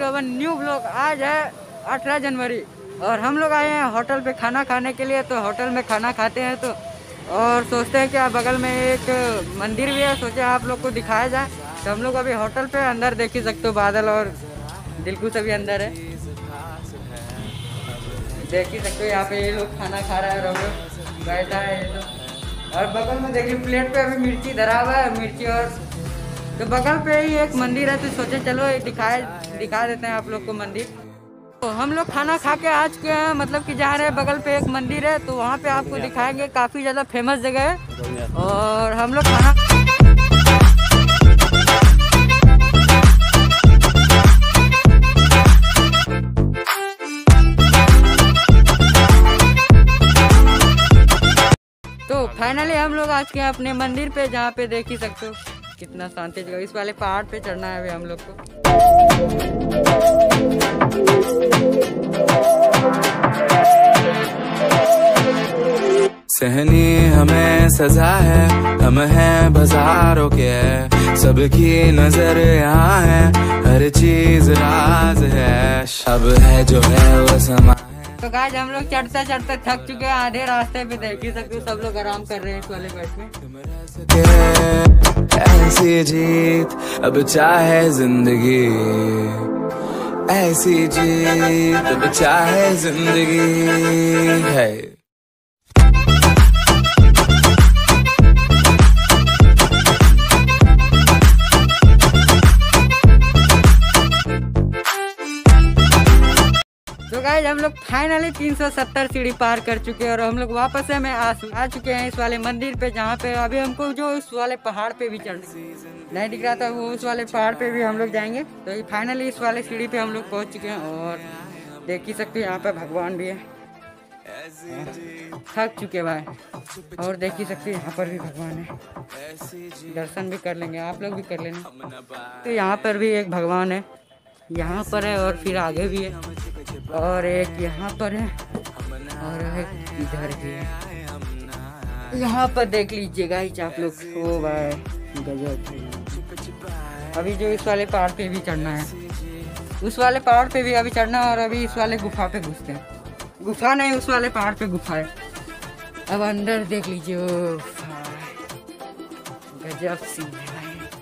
To our new blog आज है अठारह जनवरी और हम लोग आए हैं होटल पे खाना खाने के लिए तो होटल में खाना खाते हैं तो और सोचते हैं कि आप बगल में एक मंदिर भी है, सोचे आप लोग को दिखाया जाए। तो हम लोग अभी होटल पे अंदर देख ही सकते हो, बादल और दिलकुश अभी अंदर है। देख ही सकते हो, यहाँ पे ये लोग खाना खा रहा है और बैठा है ये लोग। और बगल में देखिए, प्लेट पे अभी मिर्ची धरा हुआ है, मिर्ची और तो बगल पे ही एक मंदिर है तो सोचे चलो दिखाए, दिखा देते हैं आप लोग को मंदिर। तो हम लोग खाना खा के आज के मतलब कि जा रहे हैं बगल पे एक मंदिर है तो वहाँ पे आपको दिखाएँगे, काफ़ी ज़्यादा फ़ेमस जगह है। और हम लोग खाना तो फाइनली हम लोग आज के अपने मंदिर पे, जहाँ पे देख ही सकते हो। कितना शांति जगह। इस वाले पहाड़ पे चढ़ना है अभी हम लोग को। सहनी हमें सजा है, हम हैं बाजारों के। सबकी नज़र यहाँ है, हर चीज़ राज है। अब है जो है वो समा तो कहा हम लोग चढ़ते चढ़ते थक चुके हैं, आधे रास्ते पे देख ही सकते हो, सब लोग आराम कर रहे हैं इस वाले बेड में। ऐसी जीत, अब चाहे ज़िंदगी। ऐसी जीत, अब चाहे ज़िंदगी। है। तो गाइस हम लोग फाइनली 370 सीढ़ी पार कर चुके हैं और हम लोग वापस से में आ, आ चुके हैं इस वाले मंदिर पे जहाँ पे अभी हमको जो इस वाले पहाड़ पे भी चढ़ना नहीं दिख रहा था वो उस वाले पहाड़ पे भी हम लोग जाएँगे। तो ये फाइनली इस वाले सीढ़ी पे हम लोग पहुँच चुके हैं और देख ही सकते यहाँ पे भगवान भी है। थक चुके भाई। और देख ही सकते यहाँ पर भी भगवान है। दर्शन भी कर लेंगे आप लोग भी कर लेंगे तो यहाँ पर भी एक भगवान है। यहाँ पर है और फिर आगे भी है। और एक यहाँ पर है और एक इधर भी है। यहाँ पर देख लीजिएगा आप लोग। ओ गजब। अभी जो इस वाले पहाड़ पे भी चढ़ना है। उस वाले पहाड़ पे भी अभी चढ़ना है और अभी इस वाले गुफा पे घुसते हैं। गुफा नहीं, उस वाले पहाड़ पे गुफा है। अब अंदर देख लीजिए गजब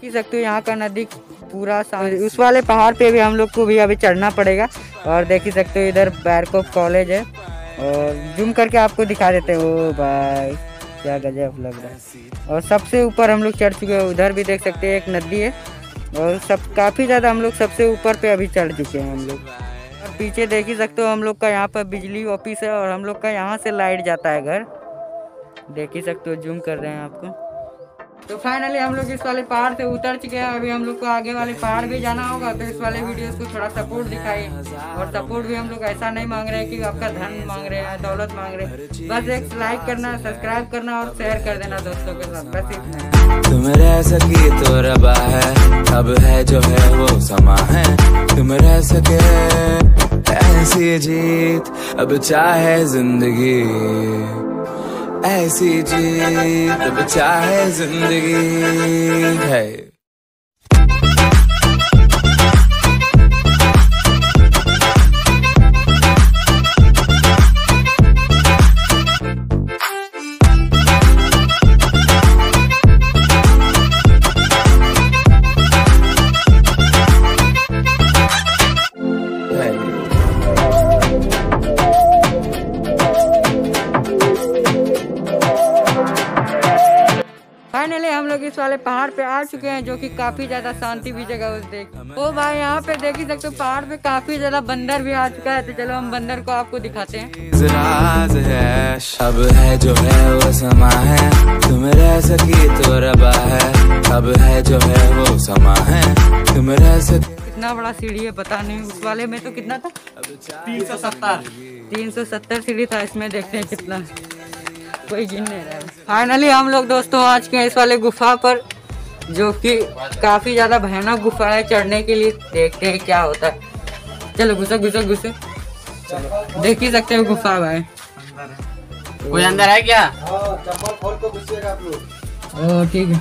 देख सकते हो यहाँ का नदी पूरा उस वाले पहाड़ पे भी हम लोग को भी अभी चढ़ना पड़ेगा। और देख ही सकते हो इधर बैरकोप कॉलेज है। और जूम करके आपको दिखा देते हैं। ओ भाई, क्या गजब लग रहा है। और सबसे ऊपर हम लोग चढ़ चुके हैं। उधर भी देख सकते हैं एक नदी है। और सब काफ़ी ज़्यादा हम लोग सबसे ऊपर पे अभी चढ़ चुके हैं हम लोग। और पीछे देख ही सकते हो हम लोग का यहाँ पर बिजली ऑफ़िस है। और हम लोग का यहाँ से लाइट जाता है घर। देख ही सकते हो, जूम कर रहे हैं आपको। तो फाइनली हम लोग इस वाले पहाड़ से उतर चुके हैं। अभी हम लोग को आगे वाले पहाड़ भी जाना होगा तो इस वाले वीडियोस को थोड़ा सपोर्ट दिखाइए और सपोर्ट भी हम लोग ऐसा नहीं मांग रहे हैं कि आपका धन मांग रहे हैं, दौलत मांग रहे हैं। बस एक लाइक करना सब्सक्राइब करना और शेयर कर देना दोस्तों के साथ। बस इतना तुम रह सकी तो रबा है, अब है जो है वो समा है। तुम रह सके, ऐसी जीत, अब चाहे ज़िंदगी। ऐसी जी तब चाहे ज़िंदगी है है। इस वाले पहाड़ पे आ चुके हैं जो कि काफ़ी ज़्यादा शांति भी जगह उस देख। ओ भाई यहाँ पे देख ही सकते हो पहाड़ पे काफ़ी ज़्यादा बंदर भी आ चुका है। तो चलो हम बंदर को आपको दिखाते हैं। है अब है जो है वो समा है। तुम रह सकी तो रबा है अब है जो है वो समा है। तुम रह सकी कितना बड़ा सीढ़ी है पता नहीं उस वाले में तो कितना था? तीन सौ सत्तर। तीन सौ सत्तर सीढ़ी था इसमें देखते हैं कितना। कोई गिन नहीं रहा फाइनली हम लोग दोस्तों आज के इस वाले गुफा पर जो कि काफ़ी ज़्यादा भयानक गुफा है चढ़ने के लिए देखते हैं क्या होता है। चलो घुसो घुसो घुसो। देख ही सकते हो गुफा भाई। कोई अंदर है क्या? ओ ठीक है।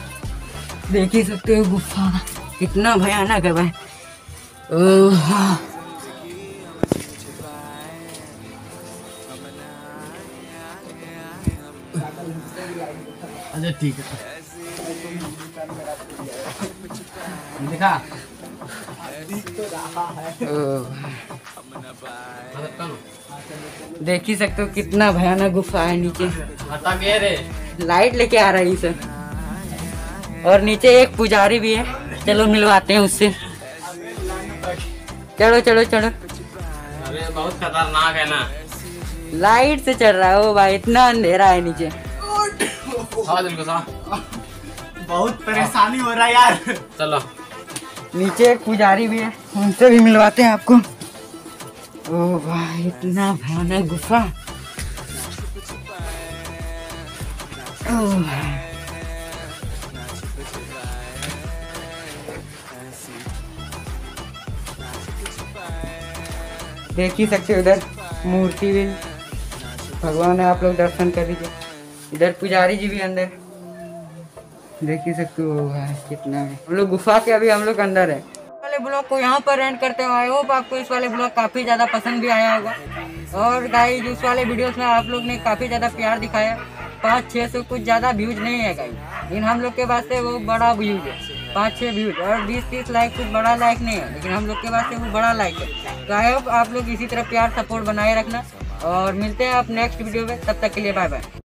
देख ही सकते हो गुफा। कितना भयानक है भाई। अच्छा ठीक है। दिखा। देख ही सकते हो कितना भयानक गुफा है नीचे। लाइट लेके आ रही सर। और नीचे एक पुजारी भी है। चलो मिलवाते हैं उससे। चलो चलो चलो। अरे बहुत खतरनाक है ना। लाइट से चल रहा है वो भाई। इतना अंधेरा है नीचे। हाँ दिल को सा। बहुत परेशानी हो रहा है यार। चलो। नीचे एक पुजारी भी है उनसे भी मिलवाते हैं आपको। ओ भाई इतना भयानक गुफा। ओ भाई देख ही सकते उधर मूर्ति भी। भगवान है आप लोग दर्शन कर लीजिए। इधर पुजारी जी भी अंदर। देख ही सकते हो कितना है। हम लोग गुफा के अभी हम लोग अंदर है। वाले ब्लॉग को यहाँ पर एंड करते हो आई होप आपको इस वाले ब्लॉग काफ़ी ज़्यादा पसंद भी आया होगा। और गाइस इस वाले वीडियोस में आप लोग ने काफ़ी ज़्यादा प्यार दिखाया। पाँच छः सौ कुछ ज़्यादा व्यूज़ नहीं है गाइस लेकिन हम लोग के वास्ते वो बड़ा व्यूज़ है। पाँच छः व्यूज़ और बीस, तीस लाइक कुछ बड़ा लाइक नहीं है। लेकिन हम लोग के वास्ते वो बड़ा लाइक है। तो आई होप आप लोग इसी तरह प्यार सपोर्ट बनाए रखना। और मिलते हैं आप नेक्स्ट वीडियो में। तब तक के लिए बाय बाय